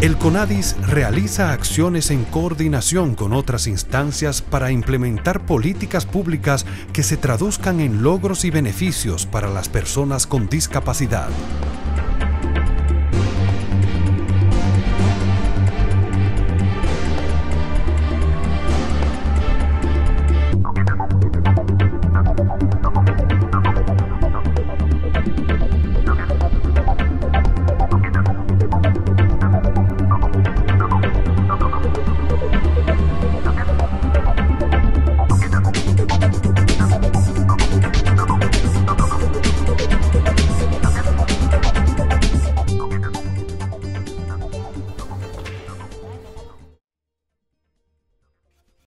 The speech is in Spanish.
El CONADIS realiza acciones en coordinación con otras instancias para implementar políticas públicas que se traduzcan en logros y beneficios para las personas con discapacidad.